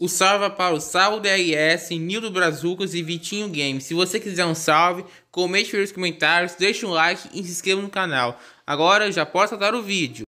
O salve é para o Saulo DRS, Nildo Brazucas e Vitinho Games. Se você quiser um salve, comente nos comentários, deixe um like e se inscreva no canal. Agora já posso dar o vídeo.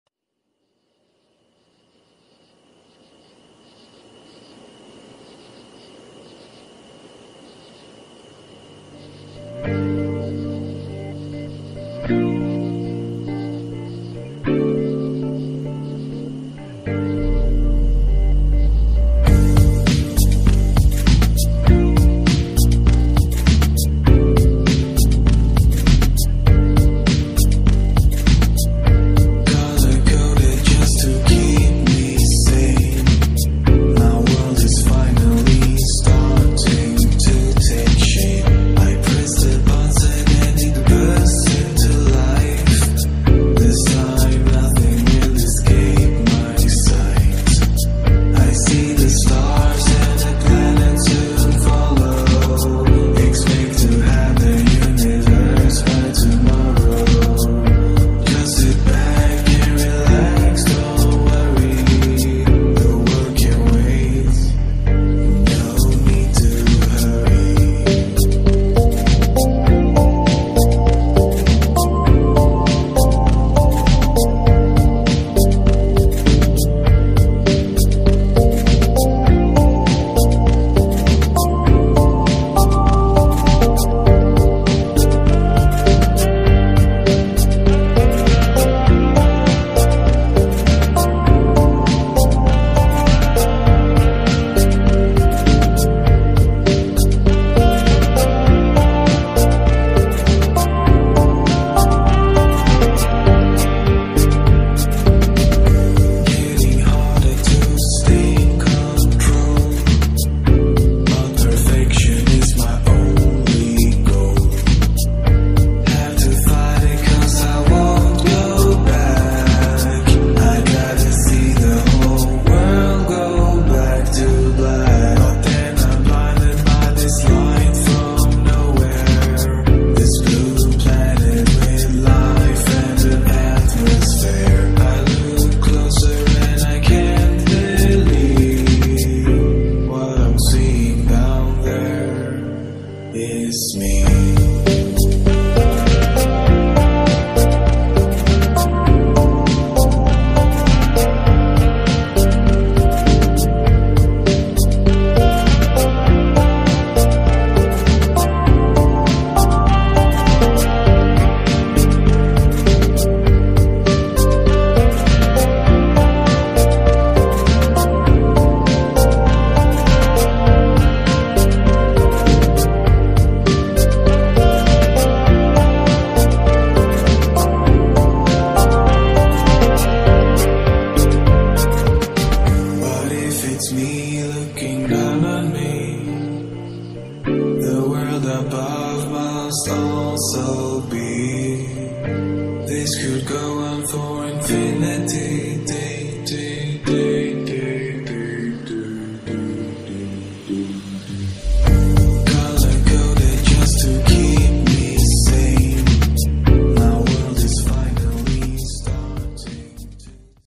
is me. Me looking down on me. The world above must also be.